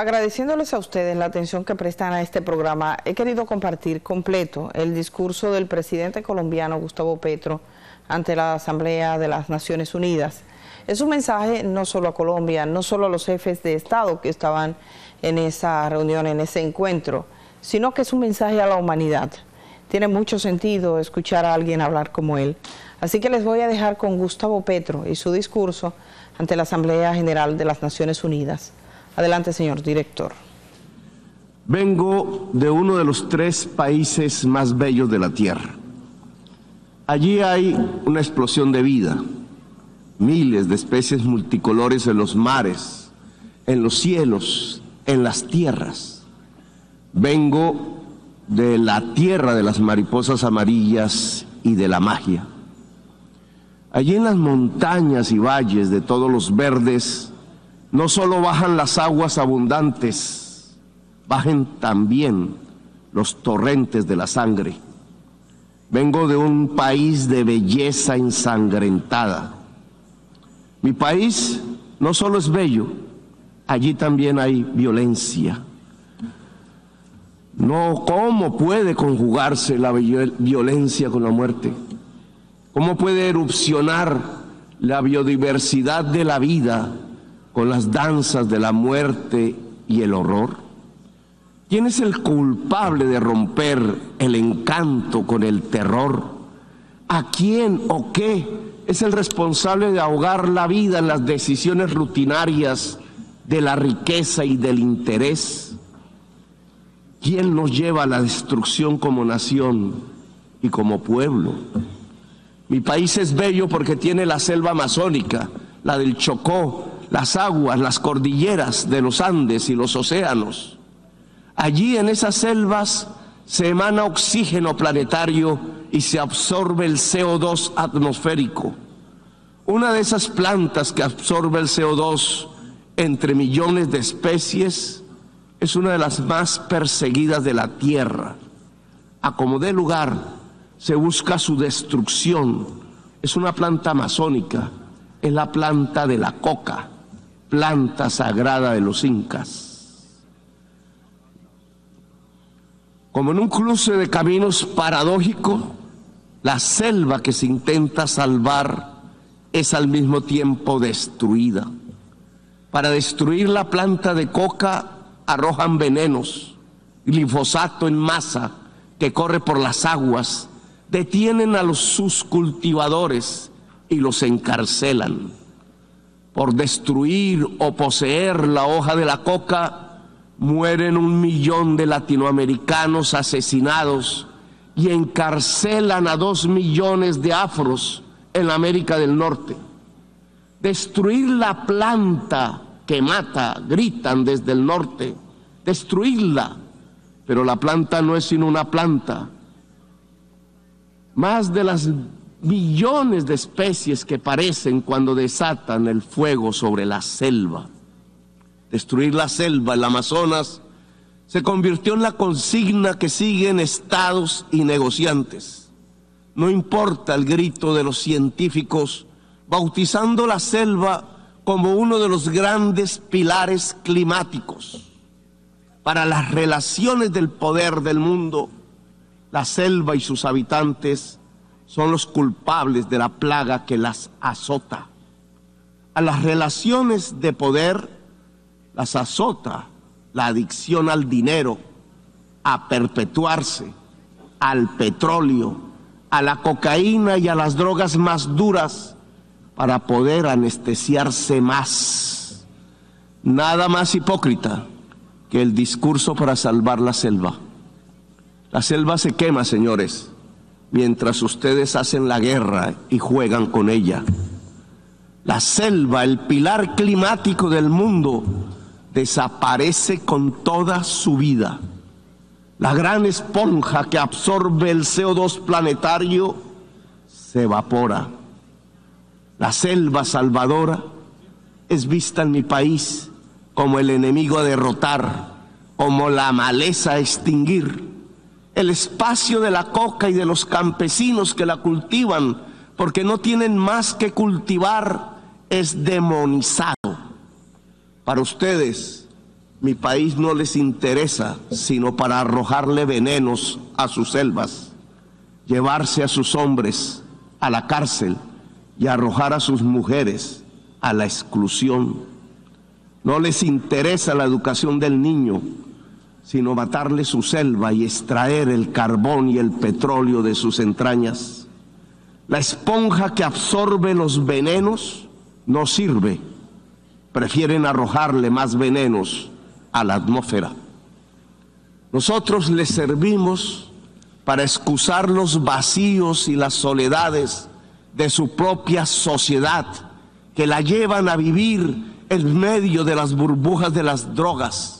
agradeciéndoles a ustedes la atención que prestan a este programa, he querido compartir completo el discurso del presidente colombiano Gustavo Petro ante la Asamblea de las Naciones Unidas. Es un mensaje no solo a Colombia, no solo a los jefes de Estado que estaban en esa reunión, en ese encuentro, sino que es un mensaje a la humanidad. Tiene mucho sentido escuchar a alguien hablar como él. Así que les voy a dejar con Gustavo Petro y su discurso ante la Asamblea General de las Naciones Unidas. Adelante, señor director. Vengo de uno de los tres países más bellos de la Tierra. Allí hay una explosión de vida, miles de especies multicolores en los mares, en los cielos, en las tierras. Vengo de la tierra de las mariposas amarillas y de la magia. Allí en las montañas y valles de todos los verdes, no solo bajan las aguas abundantes, bajen también los torrentes de la sangre. Vengo de un país de belleza ensangrentada. Mi país no solo es bello, allí también hay violencia. No, ¿cómo puede conjugarse la violencia con la muerte? ¿Cómo puede erupcionar la biodiversidad de la vida con las danzas de la muerte y el horror? ¿Quién es el culpable de romper el encanto con el terror? ¿A quién o qué es el responsable de ahogar la vida en las decisiones rutinarias de la riqueza y del interés? ¿Quién nos lleva a la destrucción como nación y como pueblo? Mi país es bello porque tiene la selva amazónica, la del Chocó, las aguas, las cordilleras de los Andes y los océanos. Allí en esas selvas se emana oxígeno planetario y se absorbe el CO2 atmosférico. Una de esas plantas que absorbe el CO2 entre millones de especies es una de las más perseguidas de la tierra. A como dé lugar, se busca su destrucción. Es una planta amazónica, es la planta de la coca, planta sagrada de los incas. Como en un cruce de caminos paradójico, la selva que se intenta salvar es al mismo tiempo destruida. Para destruir la planta de coca arrojan venenos, glifosato en masa que corre por las aguas, detienen a los sus cultivadores y los encarcelan. Por destruir o poseer la hoja de la coca, mueren un millón de latinoamericanos asesinados y encarcelan a dos millones de afros en América del Norte. Destruir la planta que mata, gritan desde el norte, destruirla. Pero la planta no es sino una planta. Más de las millones de especies que parecen cuando desatan el fuego sobre la selva. Destruir la selva, el Amazonas, se convirtió en la consigna que siguen estados y negociantes. No importa el grito de los científicos bautizando la selva como uno de los grandes pilares climáticos para las relaciones del poder del mundo. La selva y sus habitantes son los culpables de la plaga que las azota. A las relaciones de poder las azota la adicción al dinero, a perpetuarse, al petróleo, a la cocaína y a las drogas más duras para poder anestesiarse más. Nada más hipócrita que el discurso para salvar la selva. La selva se quema, señores, mientras ustedes hacen la guerra y juegan con ella. La selva, el pilar climático del mundo, desaparece con toda su vida. La gran esponja que absorbe el CO2 planetario se evapora la selva salvadora es vista en mi país como el enemigo a derrotar, como la maleza a extinguir. El espacio de la coca y de los campesinos que la cultivan, porque no tienen más que cultivar, es demonizado. Para ustedes, mi país no les interesa sino para arrojarle venenos a sus selvas, llevarse a sus hombres a la cárcel y arrojar a sus mujeres a la exclusión. No les interesa la educación del niño, sino matarle su selva y extraer el carbón y el petróleo de sus entrañas. La esponja que absorbe los venenos no sirve. Prefieren arrojarle más venenos a la atmósfera. Nosotros les servimos para excusar los vacíos y las soledades de su propia sociedad, que la llevan a vivir en medio de las burbujas de las drogas.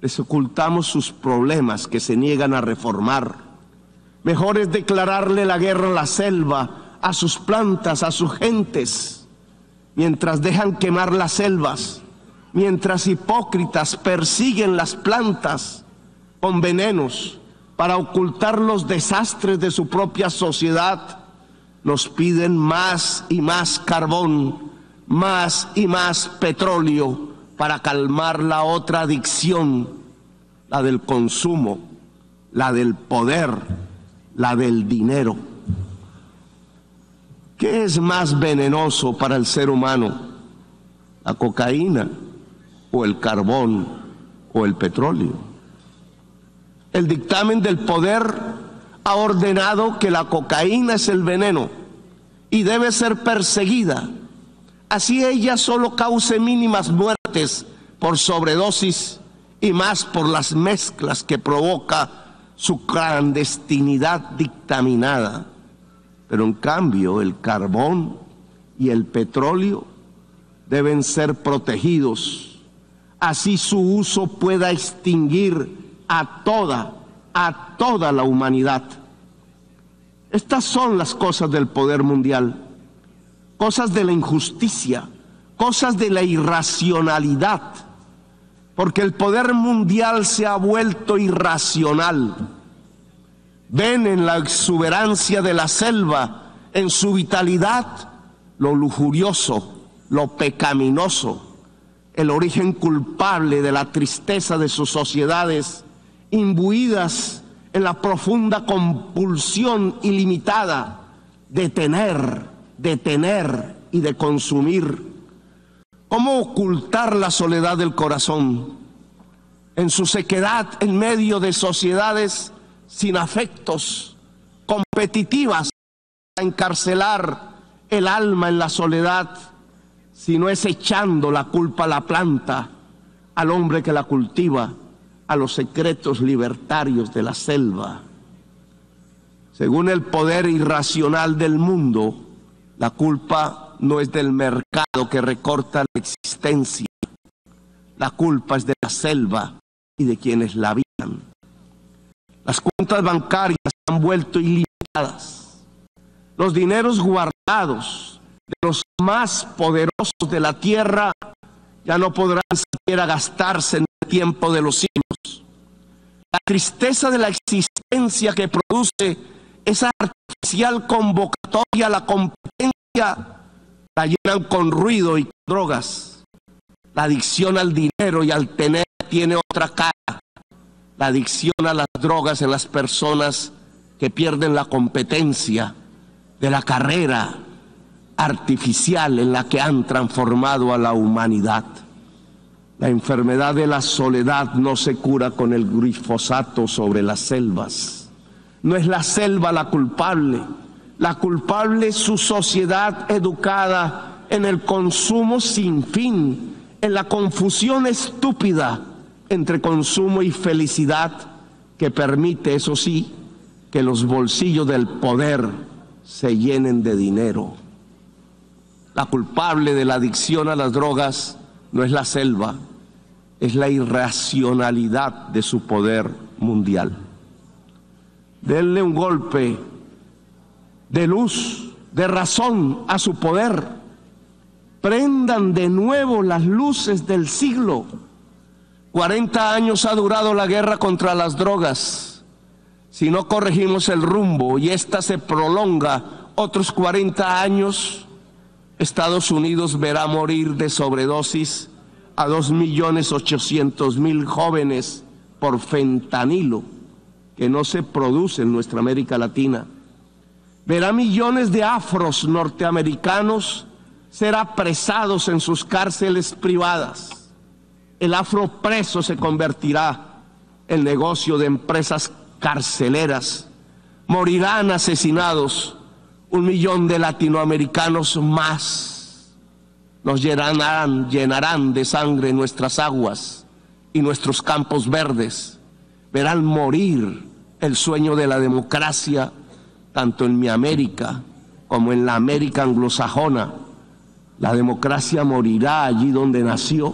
Les ocultamos sus problemas que se niegan a reformar. Mejor es declararle la guerra a la selva, a sus plantas, a sus gentes, mientras dejan quemar las selvas mientras hipócritas persiguen las plantas con venenos para ocultar los desastres de su propia sociedad, nos piden más y más carbón, más y más petróleo para calmar la otra adicción, la del consumo, la del poder, la del dinero. ¿Qué es más venenoso para el ser humano? La cocaína o el carbón o el petróleo. El dictamen del poder ha ordenado que la cocaína es el veneno y debe ser perseguida. Así ella solo cause mínimas muertes por sobredosis y más por las mezclas que provoca su clandestinidad dictaminada. Pero en cambio el carbón y el petróleo deben ser protegidos así su uso pueda extinguir a toda, a toda la humanidad. Estas son las cosas del poder mundial, cosas de la injusticia, cosas de la irracionalidad, porque el poder mundial se ha vuelto irracional. Ven en la exuberancia de la selva, en su vitalidad, lo lujurioso, lo pecaminoso el origen culpable de la tristeza de sus sociedades, imbuidas en la profunda compulsión ilimitada de tener, de tener y de consumir. ¿Cómo ocultar la soledad del corazón en su sequedad en medio de sociedades sin afectos, competitivas, a encarcelar el alma en la soledad? si no es echando la culpa a la planta, al hombre que la cultiva, a los secretos libertarios de la selva. Según el poder irracional del mundo, la culpa no es del mercado que recorta la existencia, la culpa es de la selva y de quienes la habitan. Las cuentas bancarias se han vuelto ilimitadas. Los dineros guardados de los más poderosos de la tierra ya no podrán siquiera gastarse en el tiempo de los siglos. La tristeza de la existencia que produce esa artificial convocatoria a la competencia la llenan con ruido y drogas. La adicción al dinero y al tener tiene otra cara. La adicción a las drogas en las personas que pierden la competencia de la carrera, artificial en la que han transformado a la humanidad. La enfermedad de la soledad no se cura con el glifosato sobre las selvas. No es la selva la culpable. La culpable es su sociedad educada en el consumo sin fin, en la confusión estúpida entre consumo y felicidad que permite, eso sí, que los bolsillos del poder se llenen de dinero. La culpable de la adicción a las drogas no es la selva, es la irracionalidad de su poder mundial. Denle un golpe de luz, de razón a su poder. Prendan de nuevo las luces del siglo. 40 años ha durado la guerra contra las drogas. Si no corregimos el rumbo y esta se prolonga otros 40 años, Estados Unidos verá morir de sobredosis a dos millones ochocientos mil jóvenes por fentanilo que no se produce en nuestra América Latina. Verá millones de afros norteamericanos ser apresados en sus cárceles privadas. El afro preso se convertirá en negocio de empresas carceleras. Morirán asesinados un millón de latinoamericanos más. Nos llenarán, llenarán de sangre nuestras aguas y nuestros campos verdes. Verán morir el sueño de la democracia, tanto en mi América como en la América anglosajona. La democracia morirá allí donde nació,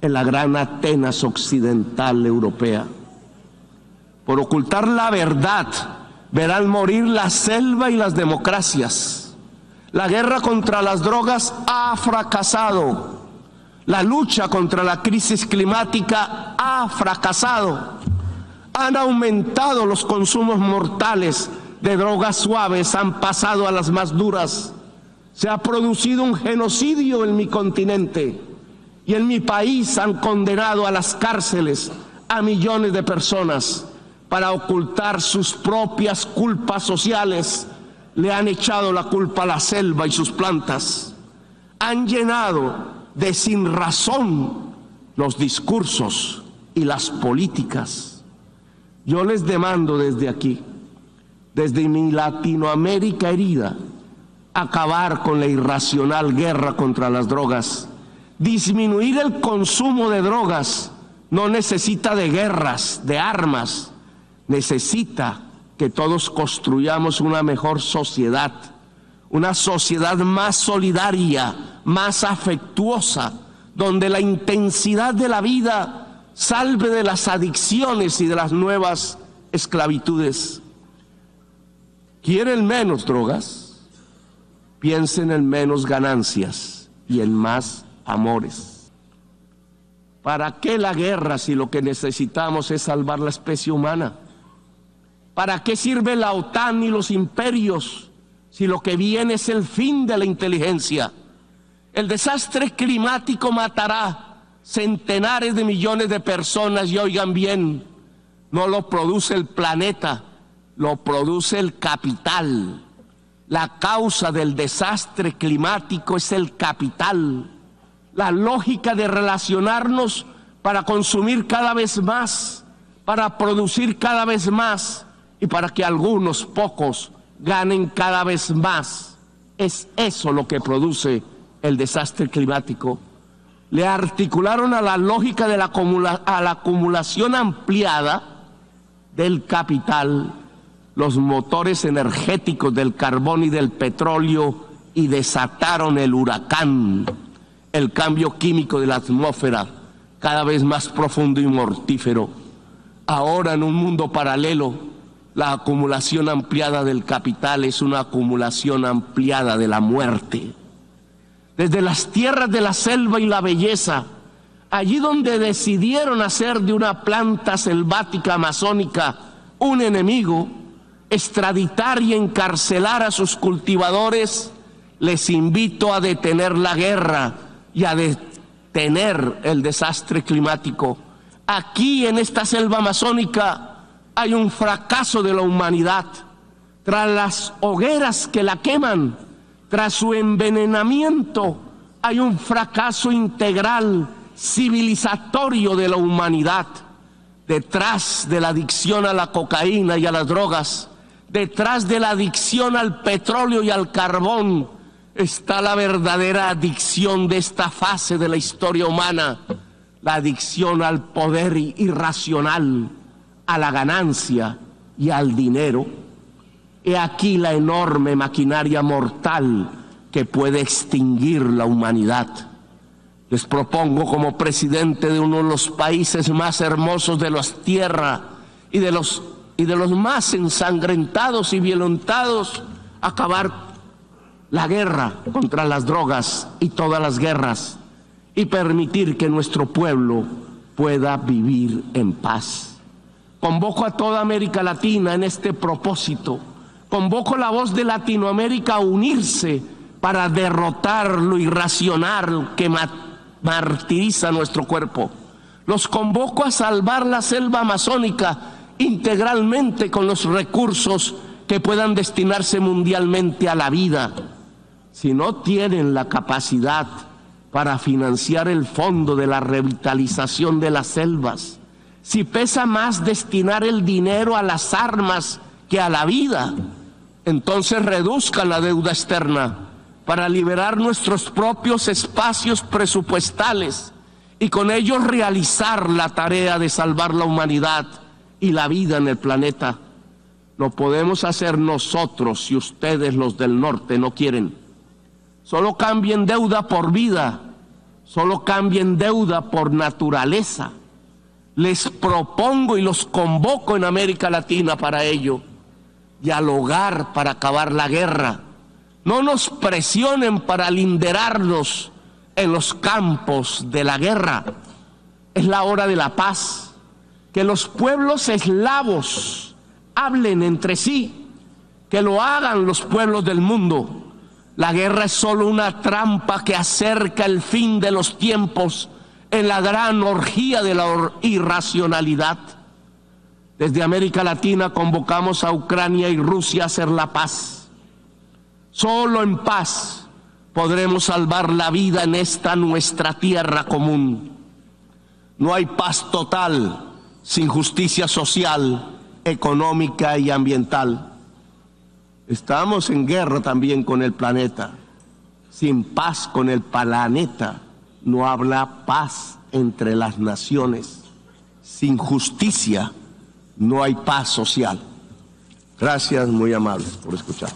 en la gran Atenas occidental europea. Por ocultar la verdad, verán morir la selva y las democracias. La guerra contra las drogas ha fracasado. La lucha contra la crisis climática ha fracasado. Han aumentado los consumos mortales de drogas suaves, han pasado a las más duras. Se ha producido un genocidio en mi continente y en mi país han condenado a las cárceles a millones de personas para ocultar sus propias culpas sociales. Le han echado la culpa a la selva y sus plantas. Han llenado de sin razón los discursos y las políticas yo les demando desde aquí, desde mi Latinoamérica herida, acabar con la irracional guerra contra las drogas. Disminuir el consumo de drogas no necesita de guerras, de armas, necesita que todos construyamos una mejor sociedad, una sociedad más solidaria, más afectuosa, donde la intensidad de la vida salve de las adicciones y de las nuevas esclavitudes. ¿Quieren menos drogas? Piensen en menos ganancias y en más amores. ¿Para qué la guerra si lo que necesitamos es salvar la especie humana? ¿Para qué sirve la OTAN y los imperios si lo que viene es el fin de la inteligencia? El desastre climático matará centenares de millones de personas y oigan bien, no lo produce el planeta, lo produce el capital. La causa del desastre climático es el capital. La lógica de relacionarnos para consumir cada vez más, para producir cada vez más y para que algunos pocos ganen cada vez más. Es eso lo que produce el desastre climático le articularon a la lógica de la, la acumulación ampliada del capital los motores energéticos del carbón y del petróleo y desataron el huracán, el cambio químico de la atmósfera cada vez más profundo y mortífero. Ahora en un mundo paralelo, la acumulación ampliada del capital es una acumulación ampliada de la muerte desde las tierras de la selva y la belleza, allí donde decidieron hacer de una planta selvática amazónica un enemigo, extraditar y encarcelar a sus cultivadores, les invito a detener la guerra y a detener el desastre climático. Aquí en esta selva amazónica hay un fracaso de la humanidad. Tras las hogueras que la queman, tras su envenenamiento hay un fracaso integral, civilizatorio de la humanidad. Detrás de la adicción a la cocaína y a las drogas, detrás de la adicción al petróleo y al carbón, está la verdadera adicción de esta fase de la historia humana, la adicción al poder irracional, a la ganancia y al dinero. He aquí la enorme maquinaria mortal que puede extinguir la humanidad. Les propongo como presidente de uno de los países más hermosos de la tierra y de los, y de los más ensangrentados y violentados acabar la guerra contra las drogas y todas las guerras y permitir que nuestro pueblo pueda vivir en paz. Convoco a toda América Latina en este propósito Convoco la voz de Latinoamérica a unirse para derrotar lo irracional que martiriza nuestro cuerpo. Los convoco a salvar la selva amazónica integralmente con los recursos que puedan destinarse mundialmente a la vida. Si no tienen la capacidad para financiar el fondo de la revitalización de las selvas, si pesa más destinar el dinero a las armas que a la vida, entonces reduzcan la deuda externa para liberar nuestros propios espacios presupuestales y con ellos realizar la tarea de salvar la humanidad y la vida en el planeta. Lo podemos hacer nosotros si ustedes los del norte no quieren. Solo cambien deuda por vida, solo cambien deuda por naturaleza. Les propongo y los convoco en América Latina para ello, dialogar para acabar la guerra. No nos presionen para linderarnos en los campos de la guerra. Es la hora de la paz que los pueblos eslavos hablen entre sí, que lo hagan los pueblos del mundo. La guerra es solo una trampa que acerca el fin de los tiempos en la gran orgía de la irracionalidad. Desde América Latina convocamos a Ucrania y Rusia a hacer la paz. Solo en paz podremos salvar la vida en esta nuestra tierra común. No hay paz total sin justicia social, económica y ambiental. Estamos en guerra también con el planeta. Sin paz con el planeta no habla paz entre las naciones. Sin justicia no hay paz social. Gracias, muy amables, por escuchar.